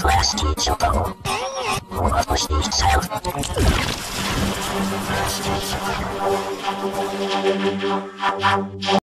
Простите, кого? Отпустите салют.